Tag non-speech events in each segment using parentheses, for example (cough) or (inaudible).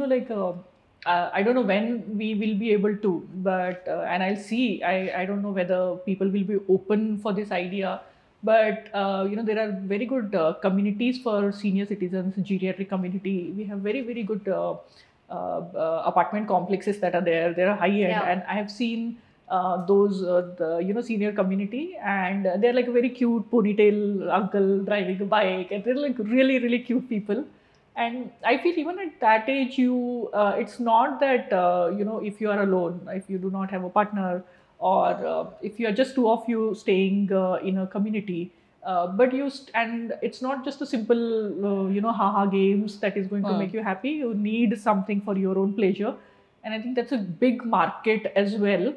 know, like uh, uh, I don't know when we will be able to, but uh, and I'll see. I I don't know whether people will be open for this idea, but uh, you know there are very good uh, communities for senior citizens, geriatric community. We have very very good uh, uh, apartment complexes that are there. They are high end, Yeah. and I have seen. Uh, those uh, the you know senior community and they're like a very cute ponytail uncle driving a bike and they're like really really cute people and i feel even at that age you uh, it's not that uh, you know if you are alone if you do not have a partner or uh, if you are just two of you staying uh, in a community uh, but you st- and it's not just a simple uh, you know haha games that is going to Hmm. make you happy you need something for your own pleasure and i think that's a big market as well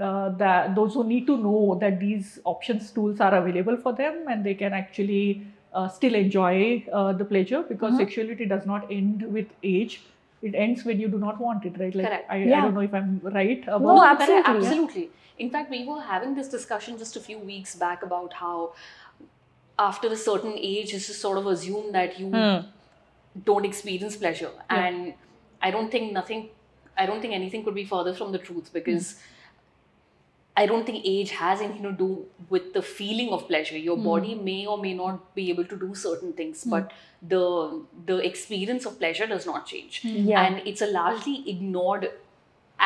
uh, that those who need to know that these options tools are available for them and they can actually uh, still enjoy uh, the pleasure because Mhm. sexuality does not end with age it ends when you do not want it right like Correct. I, I don't know if i'm right about No, Correct, absolutely. absolutely. In fact, we were having this discussion just a few weeks back about how after a certain age, it's just sort of assumed that you Hmm. don't experience pleasure. Yeah. And I don't think nothing, I don't think anything could be further from the truth because I don't think age has anything to do with the feeling of pleasure. Your Hmm. body may or may not be able to do certain things, Hmm. but the the experience of pleasure does not change. Yeah. And it's a largely ignored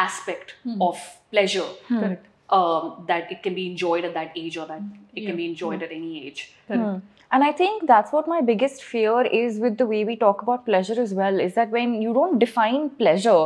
aspect Hmm. of pleasure Hmm. correct um, that it can be enjoyed at that age or that it Yeah, can be enjoyed yeah. at any age. correct Hmm. And I think that's what my biggest fear is with the way we talk about pleasure as well is that when you don't define pleasure,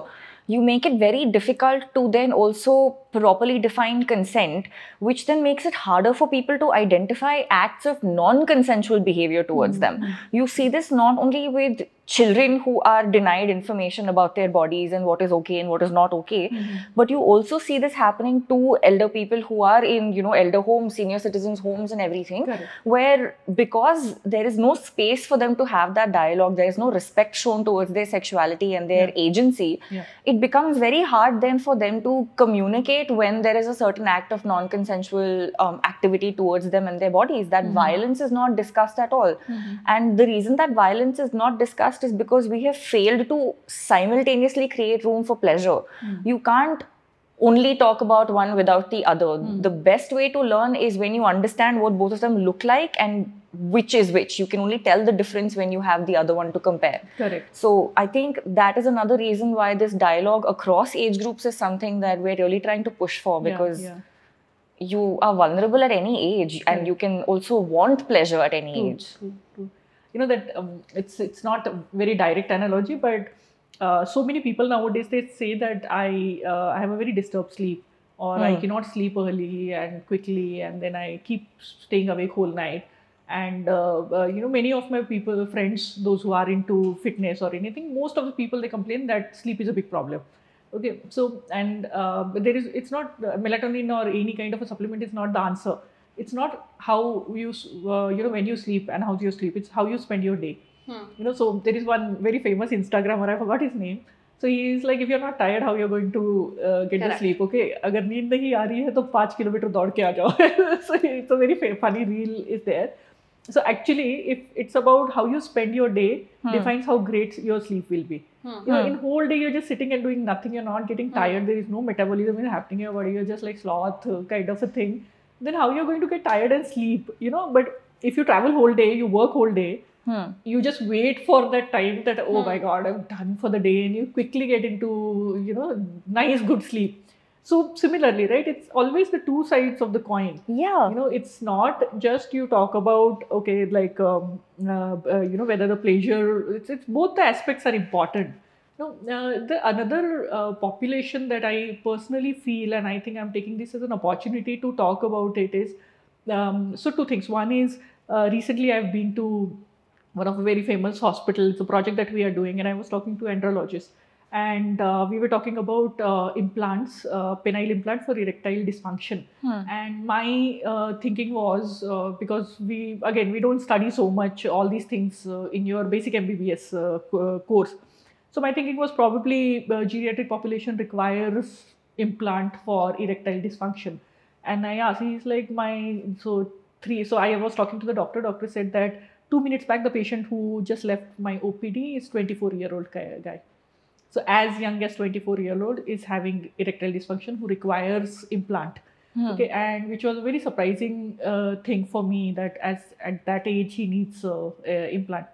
you make it very difficult to then also properly defined consent, which then makes it harder for people to identify acts of non consensual behavior towards them. Hmm. You see this not only with children who are denied information about their bodies and what is okay and what is not okay, hmm. but you also see this happening to elder people who are in, you know, elder homes, senior citizens' homes, and everything Correct. where because there is no space for them to have that dialogue there is no respect shown towards their sexuality and their Yeah. agency Yeah. it becomes very hard then for them to communicate when there is a certain act of non-consensual um, activity towards them and their bodies that mm-hmm. violence is not discussed at all. Mm-hmm. And the reason that violence is not discussed is because we have failed to simultaneously create room for pleasure. Mm. You can't only talk about one without the other. Mm. The best way to learn is when you understand what both of them look like and which is which. You can only tell the difference when you have the other one to compare. correct So I think that is another reason why this dialogue across age groups is something that we're really trying to push for because yeah. you are vulnerable at any age Correct. and you can also want pleasure at any True, age. true, true. You know that um, it's it's not a very direct analogy, but uh, so many people nowadays they say that I uh, I have a very disturbed sleep or I Hmm. cannot sleep early and quickly, and then I keep staying awake whole night and uh, uh, you know many of my people friends those who are into fitness or anything most of the people they complain that sleep is a big problem. Okay so and uh, there is it's not uh, melatonin or any kind of a supplement is not the answer. It's not how you uh, you know when you sleep and how you sleep. It's how you spend your day. Hmm. you know so there is one very famous instagrammer i forgot his name. So he is like if you're not tired how you're going to uh, get to sleep okay? Agar neend nahi aa rahi hai to 5 kilometer daud ke aa jao. (laughs) So it's a very funny reel is there. So actually, if it's about how you spend your day, Hmm. defines how great your sleep will be. Hmm. You know, Hmm. in whole day you're just sitting and doing nothing. You're not getting Hmm. tired. There is no metabolism is happening in your body. You're just like sloth uh, kind of a thing. Then how you're going to get tired and sleep? You know, but if you travel whole day, you work whole day, Hmm. you just wait for that time that oh Hmm. my god i'm done for the day and you quickly get into you know nice good sleep so similarly right it's always the two sides of the coin. Yeah. you know it's not just you talk about okay like um, uh, uh, you know whether the pleasure it's, it's both the aspects are important. No uh, the another uh, population that i personally feel and i think i'm taking this as an opportunity to talk about it is um, so two things. One is uh, recently i've been to one of the very famous hospitals it's a project that we are doing and i was talking to andrologist and uh, we were talking about uh, implants uh, penile implant for erectile dysfunction. Hmm. and my uh, thinking was uh, because we again we don't study so much all these things uh, in your basic mbbs course. So my thinking was probably uh, geriatric population requires implant for erectile dysfunction. And i asked he's like my so three so i was talking to the doctor. Doctor said that two minutes back the patient who just left my opd is 24 year old guy so as young as 24 year old is having erectile dysfunction who requires implant. Hmm. okay and which was a very surprising uh, thing for me that as at that age he needs uh, uh, implant.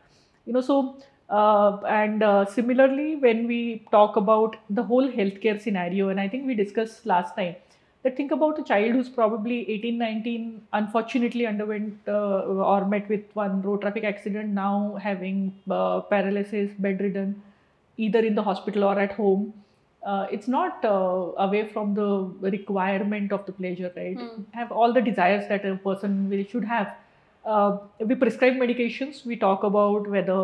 You know so uh, and uh, similarly when we talk about the whole healthcare scenario and i think we discussed last time that think about a child who's probably 18 19 unfortunately underwent uh, or met with one road traffic accident now having uh, paralysis bedridden either in the hospital or at home uh, it's not uh, away from the requirement of the pleasure right Hmm. have all the desires that a person will should have uh, we prescribe medications we talk about whether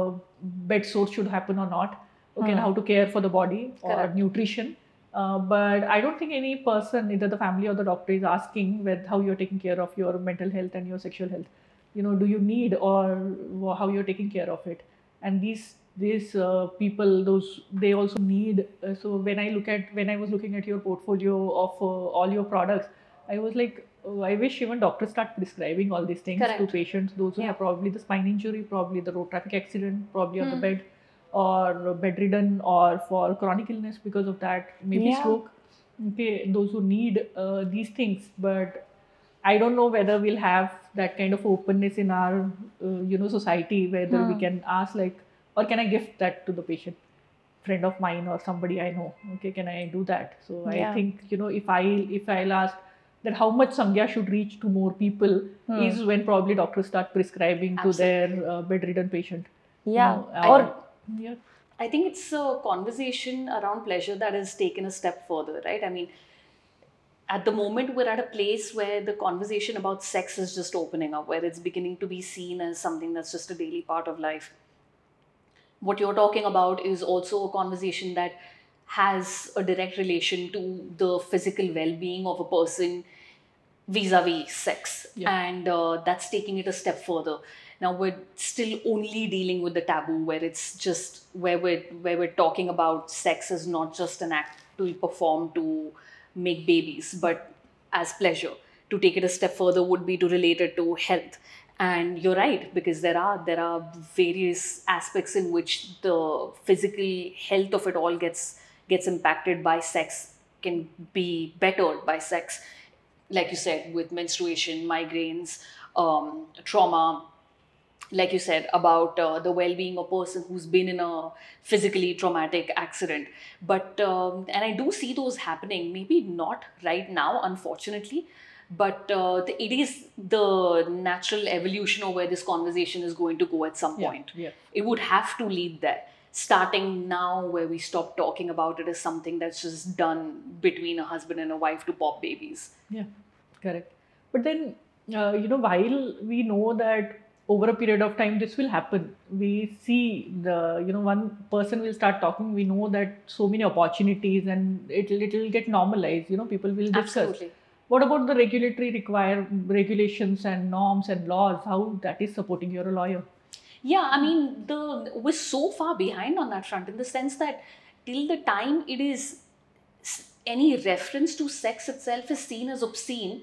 bed sores should happen or not okay and Hmm. how to care for the body or nutrition uh, but I don't think any person, either the family or the doctor, is asking with how you're taking care of your mental health and your sexual health. You know, do you need or how you're taking care of it? And these these uh, people, those they also need. Uh, so when I look at when I was looking at your portfolio of uh, all your products, I was like, oh, I wish even doctors start prescribing all these things to patients. Those who Yeah. have probably the spine injury, probably the road traffic accident, probably on the Hmm. bed or bedridden or for chronic illness because of that maybe Yeah. stroke okay those who need uh, these things but i don't know whether we'll have that kind of openness in our uh, you know society whether we Hmm. can ask like or can i gift that to the patient friend of mine or somebody i know okay can i do that so i think you know if i if i'll ask that how much sangya should reach to more people Hmm. is when probably doctors start prescribing to their uh, bedridden patient Yeah. No, or I- yeah. I think it's a conversation around pleasure that has taken a step further, right? I mean, at the moment, we're at a place where the conversation about sex is just opening up, where it's beginning to be seen as something that's just a daily part of life. What you're talking about is also a conversation that has a direct relation to the physical well being of a person vis a vis sex. Yeah. And uh, that's taking it a step further. Now we're still only dealing with the taboo where it's just where we're where we're talking about sex as not just an act to be performed to make babies, but as pleasure. To take it a step further would be to relate it to health. And you're right, because there are there are various aspects in which the physical health of it all gets gets impacted by sex, can be bettered by sex like you said, with menstruation, migraines, um, trauma, like you said, about uh, the well being of a person who's been in a physically traumatic accident. But, um, and I do see those happening, maybe not right now, unfortunately. But uh, the, it is the natural evolution of where this conversation is going to go at some Yeah, point. yeah. It would have to lead there. Starting now, where we stop talking about it as something that's just done between a husband and a wife to pop babies. Yeah, correct. But then, uh, you know, while we know that over a period of time this will happen, we see the, you know, one person will start talking. We know that so many opportunities and it'll, it'll get normalized. You know, people will discuss. Absolutely. What about the regulatory require regulations and norms and laws? How that is supporting? You're a lawyer. Yeah, I mean, the we're so far behind on that front in the sense that till the time it is any reference to sex itself is seen as obscene,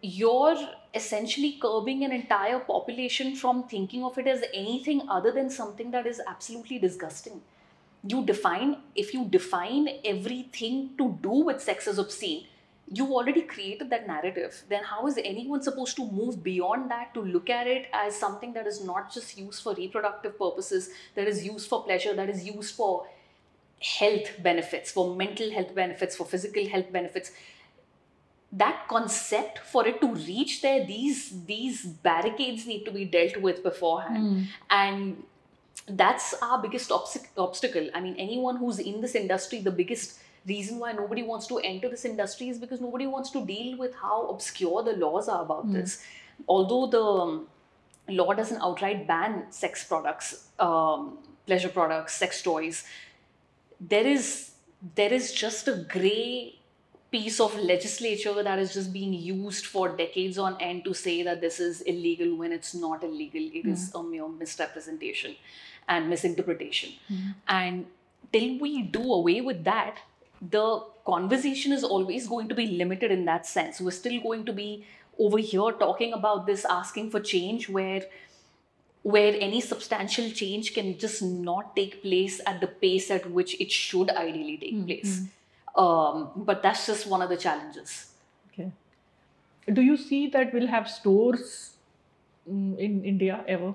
you're essentially curbing an entire population from thinking of it as anything other than something that is absolutely disgusting. You define, if you define everything to do with sex as obscene, you've already created that narrative. Then, how is anyone supposed to move beyond that to look at it as something that is not just used for reproductive purposes, that is used for pleasure, that is used for health benefits, for mental health benefits, for physical health benefits? that concept for it to reach there these these barricades need to be dealt with beforehand hmm. and that's our biggest obst- obstacle i mean anyone who's in this industry the biggest reason why nobody wants to enter this industry is because nobody wants to deal with how obscure the laws are about this although the um, law doesn't outright ban sex products um, pleasure products sex toys there is there is just a gray piece of legislature that is just being used for decades on end to say that this is illegal when it's not illegal. It is a mere misrepresentation and misinterpretation. And till we do away with that, the conversation is always going to be limited in that sense. We're still going to be over here talking about this, asking for change, where where any substantial change can just not take place at the pace at which it should ideally take Mm, place. Um, but that's just one of the challenges. Okay. Do you see that we'll have stores mm, in India ever?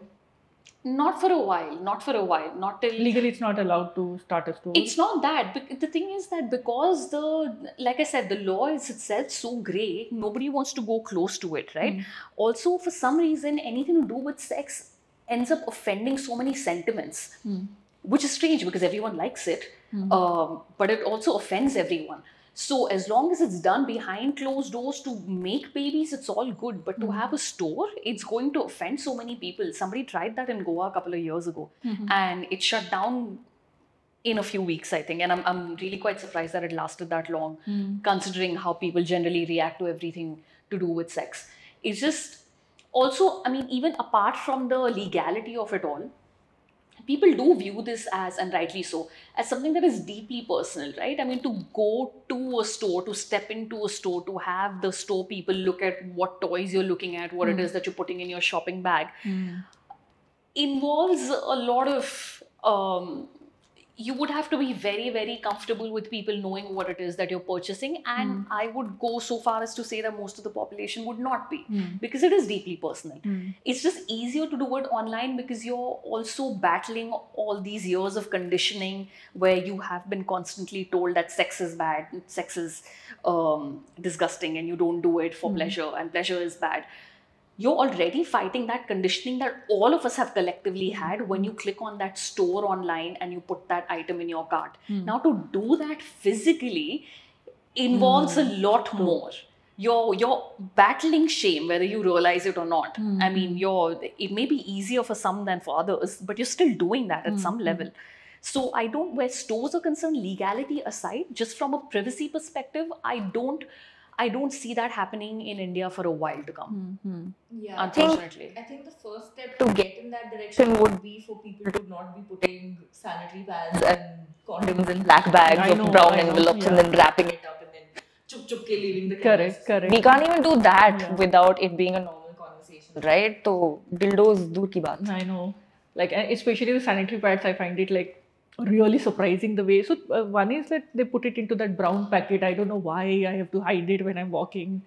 Not for a while, not for a while, not till Legally, it's not allowed to start a store. It's not that. The thing is that because the, like I said, the law is itself so grey, nobody wants to go close to it, right? Mm. Also, for some reason, anything to do with sex ends up offending so many sentiments, Mm. which is strange because everyone likes it, Mm. um, but it also offends everyone. So as long as it's done behind closed doors to make babies, it's all good. But to Mm. have a store, it's going to offend so many people. Somebody tried that in Goa a couple of years ago, Mhm. and it shut down in a few weeks, I think. And I'm, I'm really quite surprised that it lasted that long, Mm. considering how people generally react to everything to do with sex. It's just also, I mean, even apart from the legality of it all, people do view this as, and rightly so, as something that is deeply personal, right? I mean, to go to a store, to step into a store, to have the store people look at what toys you're looking at, what it Mm. is that you're putting in your shopping bag, Mm. involves a lot of um, you would have to be very very comfortable with people knowing what it is that you're purchasing and Mm. i would go so far as to say that most of the population would not be Mm. because it is deeply personal Mm. it's just easier to do it online because you're also battling all these years of conditioning where you have been constantly told that sex is bad, sex is um, disgusting, and you don't do it for Hmm. pleasure, and pleasure is bad. You're already fighting that conditioning that all of us have collectively had when you click on that store online and you put that item in your cart. Mm. Now, to do that physically involves a lot more. You're you're battling shame, whether you realize it or not. Mm, I mean, you're it may be easier for some than for others, but you're still doing that at Mm, some mm. level. So I don't, where stores are concerned, legality aside, just from a privacy perspective, I don't, I don't see that happening in India for a while to come. Mm. Yeah, Unfortunately. I think the first step to get in that direction would be for people to not be putting sanitary pads and condoms in black bags I of know, brown I know, envelopes and then wrapping it up and then chup chup ke leaving the Correct, correct. We can't even do that Yeah. without it being a normal conversation, right? So dildos dur ki baat. I know. Like, especially the sanitary pads, I find it like really surprising the way. So, uh, one is that they put it into that brown packet. I don't know why I have to hide it when I'm walking.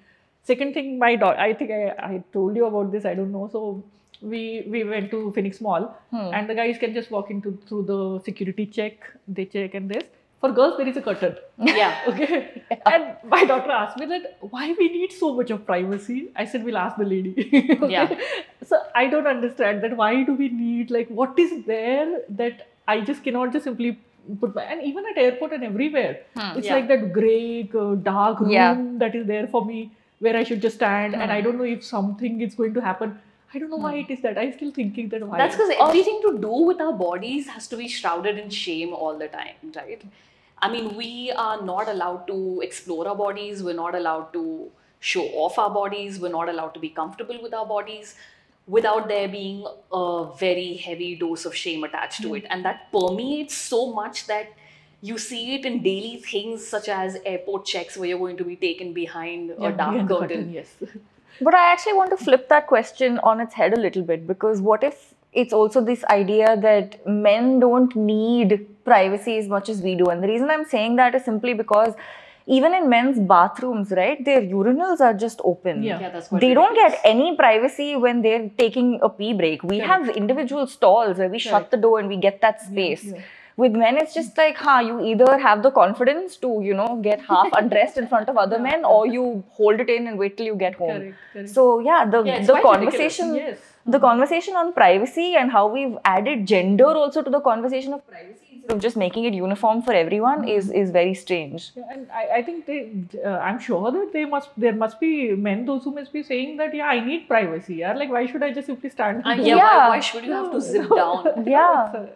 Second thing, my daughter, I think I, I told you about this, I don't know. So, we we went to Phoenix Mall Hmm. and the guys can just walk into through the security check, they check and this. For girls, there is a curtain. (laughs) Yeah. (laughs) Okay. And my daughter asked me that why we need so much of privacy. I said we'll ask the lady. Okay? (laughs) Yeah. So I don't understand that why do we need like what is there that I just cannot just simply put my and even at airport and everywhere. Hmm. It's Yeah. like that grey uh, dark room Yeah. that is there for me where I should just stand and I Hmm. don't know if something is going to happen. I don't know why it is that. I'm still thinking that why. That's because everything to do with our bodies has to be shrouded in shame all the time, right? I mean, we are not allowed to explore our bodies, we're not allowed to show off our bodies, we're not allowed to be comfortable with our bodies without there being a very heavy dose of shame attached to it. Hmm. And that permeates so much that you see it in daily things such as airport checks where you're going to be taken behind Yeah, a dark behind the curtain. Yes. (laughs) But I actually want to flip that question on its head a little bit because what if it's also this idea that men don't need privacy as much as we do? And the reason I'm saying that is simply because even in men's bathrooms, right, their urinals are just open. Yeah. Yeah, that's quite They don't get any privacy when they're taking a pee break. We Correct. have individual stalls where we shut the door and we get that space. yeah. With men, it's just like, huh, you either have the confidence to, you know, get half undressed in front of other (laughs) Yeah. men or you hold it in and wait till you get home. Correct. Correct. So yeah, the Yeah, the conversation yes. the conversation on privacy and how we've added gender also to the conversation of privacy of just making it uniform for everyone is is very strange. Yeah, and I, I think they, uh, I'm sure that they must, there must be men those who must be saying that, yeah, I need privacy. Yeah, like why should I just simply stand? Uh, and do yeah. Why, why should you have to (laughs) zip down? (laughs) Yeah. It's a-